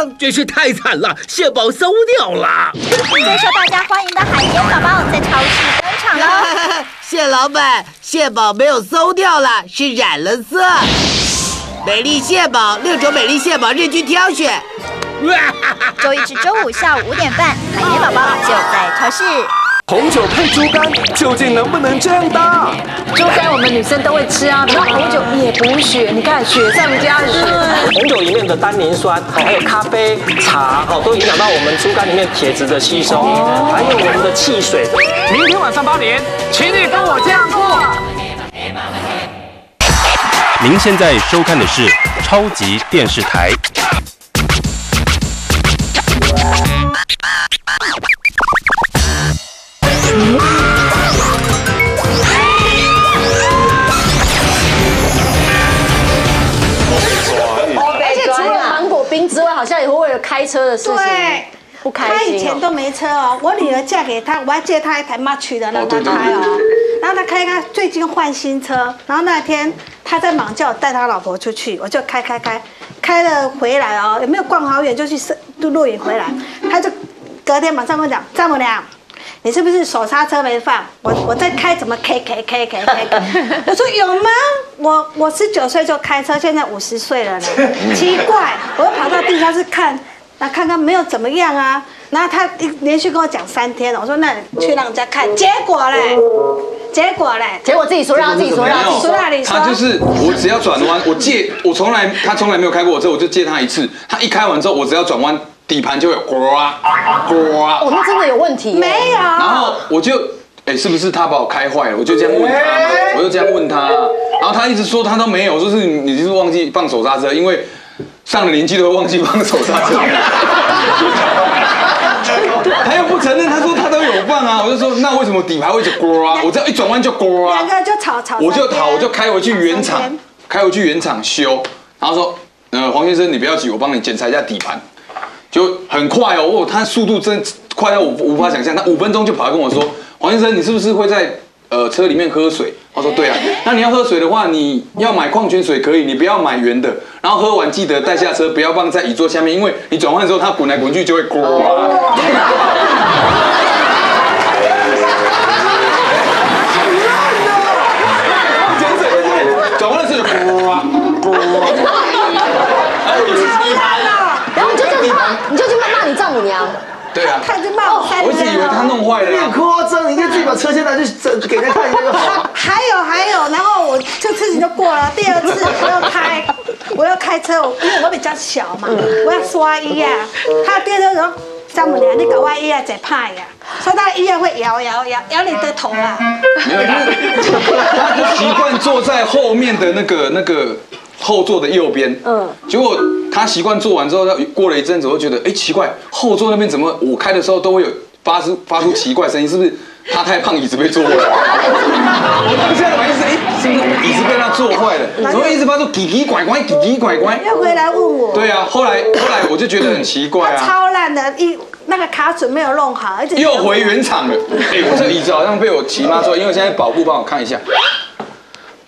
长，真是太惨了，蟹堡馊掉了。最受大家欢迎的海绵宝宝在超市登场了。蟹老板，蟹堡没有馊掉了，是染了色。美丽蟹堡，六种美丽蟹堡任君挑选。周一至周五下午五点半，海绵宝宝就在超市。红酒配猪肝，究竟能不能这样搭？猪肝我们女生都会吃啊，那红酒也补血，你看雪上加雪。红酒里面的单宁酸，还有咖啡、茶，哦，都影响到我们猪肝里面铁质的吸收，还有我们的汽水。明天晚上八点，请你跟我这样做。您现在收看的是超级电视台。而且除了芒果冰之外，好像也会为了开车的事情对，不开他以。前都没车哦，我女儿嫁给他，我还借他一台 March 的让他开哦。然后他开开，最近换新车，然后那天他在忙叫我带他老婆出去，我就开开开，开了回来哦，有没有逛好远就去摄录录影回来，他就隔天马上跟我讲，丈母娘。你是不是手刹车没放？我我在开怎么 K K K K K？我说有吗？我我十九岁就开车，现在五十岁了呢。奇怪，我又跑到地下室看，那看看没有怎么样啊。然后他一连续跟我讲三天了，我说那你去让人家看，结果嘞，结果嘞，结果自己说，让他自己说，让他自己说。说那里说他就是我只要转弯，我借我从来他从来没有开过我车，我就借他一次。他一开完之后，我只要转弯，底盘就会呱呱，哦，那真的有问题耶。没有，然后我就哎、是不是他把我开坏了？我就这样问他，我就这样问他，然后他一直说他都没有，说是你就是忘记放手刹车，因为上了年纪都会忘记放手刹车。他又不承认，他说他都有放啊，我就说那为什么底盘会一直呱啊？我这样一转弯就呱啊两。个就吵吵，我就逃，我就开回去原厂开回去原厂修，然后说，呃，黄先生你不要急，我帮你检查一下底盘，就很快哦，哦，他速度真快到我无法想象，他五分钟就跑来跟我说，黄先生你是不是会在呃车里面喝水？我说对啊，那你要喝水的话，你要买矿泉水可以，你不要买圆的，然后喝完记得带下车，不要放在椅座下面，因为你转换的时候它滚来滚去就会呱。真的，转弯的时候就呱呱。然后 你就这样骂，你就去骂骂你丈母娘。对啊，他就骂我三我一直以为。他弄坏了啊。夸张，你应该自己把车先拿去整给他看一下就好了。还有还有，然后我这次情就过了。第二次我要开，我要开车，我因为我比较小嘛，我要刷衣啊。他第二次说：“丈母娘，你搞我衣啊，在怕呀。”说他衣啊会摇摇摇摇你的头啊。没有，他 就习惯坐在后面的那个那个后座的右边。嗯，结果他习惯坐完之后，他过了一阵子，我就觉得，哎，奇怪，后座那边怎么我开的时候都会有发出发出奇怪声音，是不是 他太胖，椅子被坐坏了？我当下的反应是，哎，是不是椅子被他坐坏了？怎么一直发出奇奇怪怪、奇奇怪怪？又回来问我。对啊，后来后来我就觉得很奇怪啊。超烂的，一那个卡榫没有弄好，而且又回原厂了。哎、我这个椅子好像被我骑妈说，因为现在保护帮我看一下，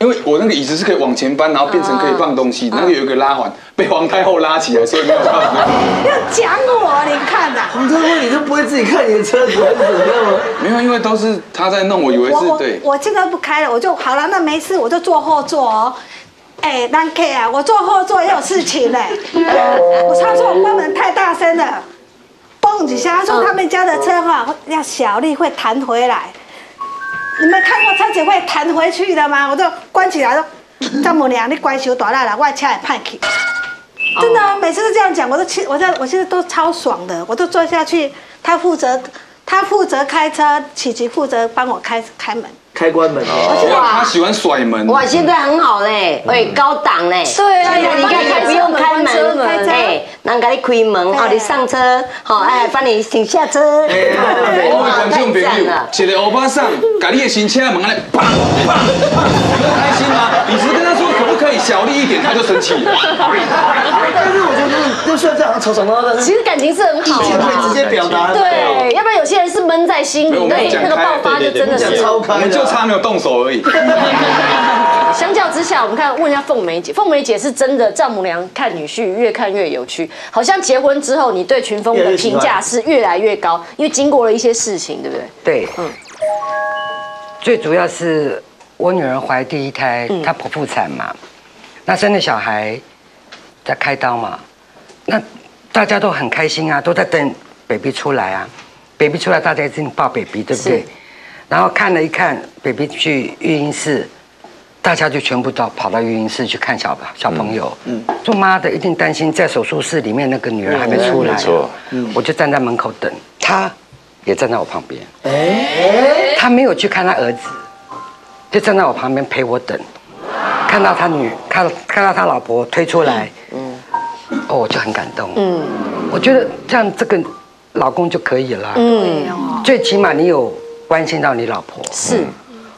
因为我那个椅子是可以往前搬，然后变成可以放东西，那个有一个拉环被皇太后拉起来，所以没有办法。要讲我，你看呐、皇太后，你都不会自己看你的车子还是怎么样吗？没有，因为都是他在弄，我以为我我是对。我现在不开了，我就好了，那没事，我就坐后座哦。哎，那 K 啊，我坐后座也有事情嘞。我他说我关门太大声了，嘣几下。他说他们家的车哈要小力会弹回来。你们看过蔡姐会弹回去的吗？我就关起来说，丈母娘你关手大大了，我的车也派去。真的、哦，每次都这样讲，我都气，我在我现在都超爽的，我都坐下去，他负责他负责开车，琪琪负责帮我开开门。开关门哦。哇，他喜欢甩门。哇，现在很好嘞，哎，高档嘞。对啊你看还不用开门，哎，人家你开门，哦，你上车，好，哎，帮你请下车。我的观众朋友，一个欧巴桑，把你的新车门来砰砰，你会开心吗？你只是跟他说可不可以小力一点，他就生气了。但是我觉得就算这样吵吵闹闹，但是其实感情是很好意见可以直。接表达。对，要不然有些人是闷在心里，那没有那个爆发就真的是。我们就差没有动手而已。相较之下，我们看问一下凤梅姐，凤梅姐是真的丈母娘看女婿越看越有趣，好像结婚之后，你对群峰的评价是越来越高，因为经过了一些事情，对不对？对，嗯，最主要是我女儿怀第一胎，她剖腹产嘛，那生了小孩在开刀嘛，那大家都很开心啊，都在等 baby 出来啊，baby 出来大家一定抱 baby 对不对？然后看了一看 baby 去育婴室。大家就全部到跑到育婴室去看小小朋友，嗯，做妈的一定担心在手术室里面那个女儿还没出来，没错，嗯，我就站在门口等，她？也站在我旁边，哎，他没有去看他儿子，就站在我旁边陪我等，看到他女看看到他老婆推出来，嗯，哦，我就很感动，嗯，我觉得这样这个老公就可以了，嗯，最起码你有关心到你老婆，是，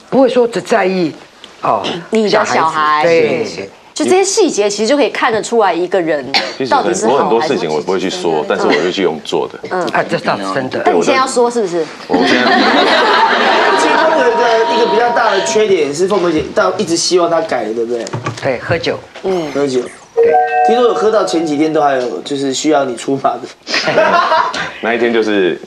不会说只在意。哦，你的小孩，对，就这些细节，其实就可以看得出来一个人到底是我很多事情我不会去说，但是我会去用做的。嗯，啊，这倒是真的。但你现在要说是不是？我现在。其实有一个一个比较大的缺点是，凤梅姐到一直希望他改，对不对？对，喝酒。嗯，喝酒。对，听说有喝到前几天都还有，就是需要你出马的。那一天就是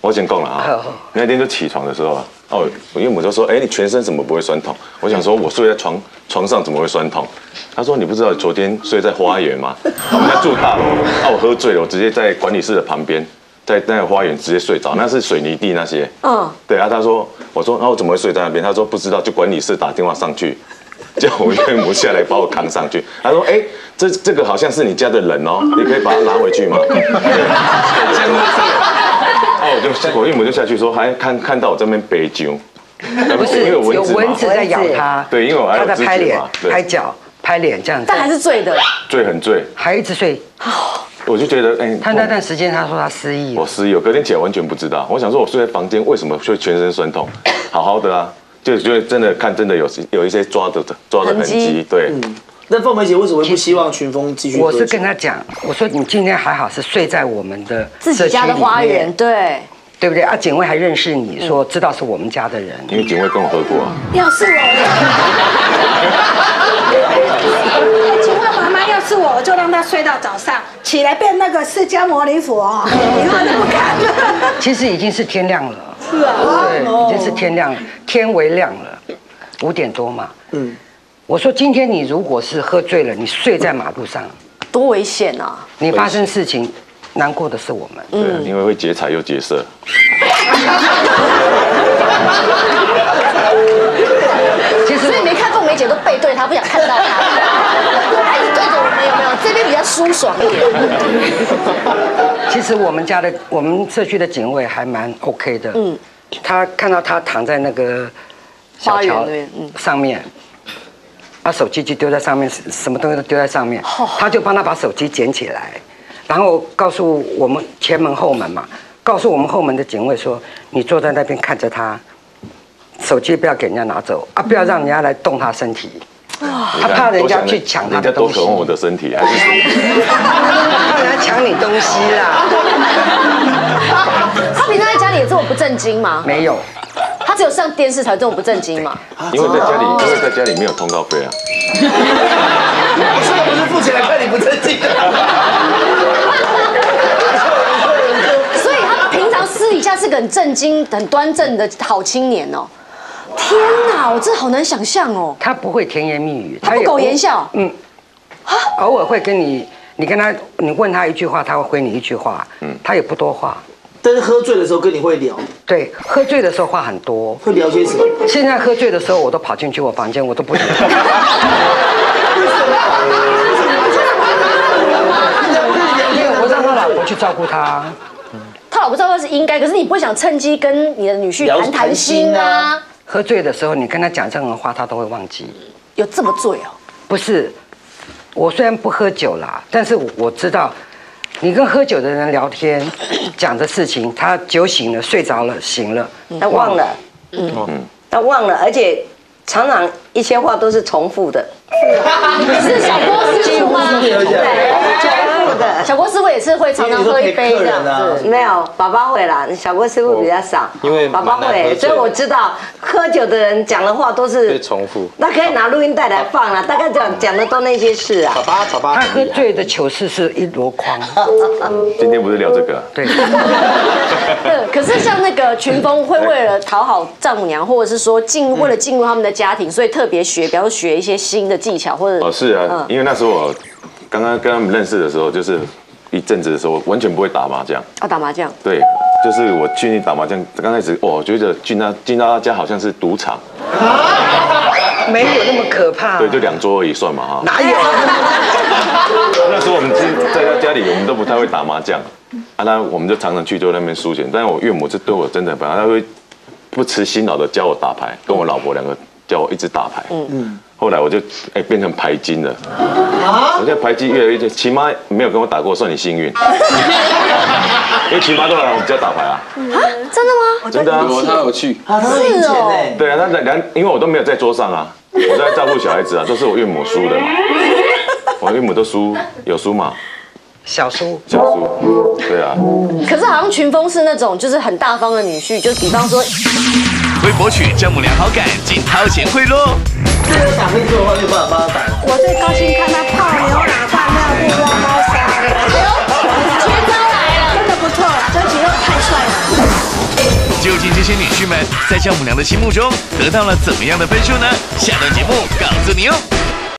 我先供了啊。那一天就起床的时候啊。哦，我岳母就说：“哎，你全身怎么不会酸痛？”我想说：“我睡在床床上怎么会酸痛？”他说：“你不知道昨天睡在花园吗？我们家住大楼，啊，我喝醉了，我直接在管理室的旁边，在那个花园直接睡着，那是水泥地那些。嗯，对啊。他说：“我说，那我怎么会睡在那边？”他说：“不知道，就管理室打电话上去，叫我岳母下来把我扛上去。”他说：“哎，这这个好像是你家的人哦，你可以把它拿回去吗？” 我就我岳母就下去说，还看看到我这边背灸，不是因为有蚊子在咬他，对，因为我还在拍脸、拍脚、拍脸这样子，但还是醉的，醉很醉，还一直睡。我就觉得，哎，他那段时间他说他失忆，我失忆，我隔天起来完全不知道。我想说，我睡在房间为什么会全身酸痛？好好的啊，就觉得真的看真的有有一些抓的抓的痕迹，对。那凤梅姐为什么不希望群峰继续？我是跟他讲，我说你今天还好是睡在我们的自己家的花园，对对不对？啊，警卫还认识你，说知道是我们家的人，因为警卫跟我喝过。啊要是我，警卫妈妈要是我，我就让他睡到早上，起来变那个释迦牟尼佛，以后就不看了。其实已经是天亮了，是啊，对，已经是天亮了，天微亮了，五点多嘛，嗯。我说今天你如果是喝醉了，你睡在马路上，多危险啊！你发生事情，难过的是我们。嗯，因为会劫财又劫色。其实所以没看凤梅姐都背对他，不想看到他。还是对着我们有没有？这边比较舒爽一点。其实我们家的我们社区的警卫还蛮 OK 的。嗯，他看到他躺在那个小桥上面。把手机就丢在上面，什么东西都丢在上面，他就帮他把手机捡起来，然后告诉我们前门后门嘛，告诉我们后门的警卫说：“你坐在那边看着他，手机不要给人家拿走啊，不要让人家来动他身体，他怕人家去抢他的东西。”人家都渴望我的身体，还是 怕人家抢你东西啦。他平常在家里也这么不正经吗？没有。他只有上电视才这么不正经嘛？因为在家里，因为在家里没有通告费啊。我说的不是付钱来看你不正经。所以他平常私底下是个很正经、很端正的好青年哦。天哪，我真的好难想象哦。他不会甜言蜜语，他不苟言笑。嗯。偶尔会跟你，你跟他，你问他一句话，他会回你一句话。嗯。他也不多话。但是喝醉的时候跟你会聊，对，喝醉的时候话很多，会聊些什么？现在喝醉的时候，我都跑进去我房间，我都不理。我让他老婆去照顾他，他老婆照顾是应该，可是你不会想趁机跟你的女婿谈谈心啊？喝醉的时候，你跟他讲任何话，他都会忘记。有这么醉哦？不是，我虽然不喝酒啦，但是我知道。你跟喝酒的人聊天，讲的事情，他酒醒了，睡着了，醒了，他忘了，嗯，他忘了，而且常常一些话都是重复的，你是小郭师傅吗？对，重复的。小郭师傅也是会常常喝一杯这样子。没有，爸爸会啦，小郭师傅比较少。因为爸爸会，所以我知道喝酒的人讲的话都是会重复。那可以拿录音带来放啊，大概讲讲的都那些事啊。爸爸，爸爸他喝醉的糗事是一箩筐。今天不是聊这个，对。对，可是像那个群峰会为了讨好丈母娘，或者是说进为了进入他们的家庭，所以特别学，比方说学一些新的技巧，或者哦是啊嗯，因为那时候我刚刚跟他们认识的时候，就是一阵子的时候，完全不会打麻将。啊打麻将，对，就是我去那打麻将，刚开始哦我觉得进他进到他家好像是赌场，没有那么可怕。对，就两桌而已算嘛哈。哪有？那时候我们是在他家里，我们都不太会打麻将，啊，那我们就常常去就那边输钱。但是我岳母是对我真的，本来她会不辞辛劳的教我打牌，跟我老婆两个叫我一直打牌。嗯。嗯。后来我就哎变成牌精了，我现在牌技越来越，齐妈没有跟我打过，算你幸运，因为奇妈都来我们家打牌啊。啊，真的吗？真的啊，有他有去，啊，他是哦。对啊，那两因为我都没有在桌上啊，我在照顾小孩子啊，都是我岳母输的嘛，我岳母都输有输嘛，小叔，小输，对啊。可是好像群峰是那种就是很大方的女婿，就比方说，为博取丈母娘好感，仅掏钱贿赂。这个打配做的话，就帮帮他打。我最高兴看他泡牛奶拌料理挖猫砂，绝招来了，真的不错，这几肉太帅了。究竟这些女婿们在丈母娘的心目中得到了怎么样的分数呢？下段节目告诉你哦。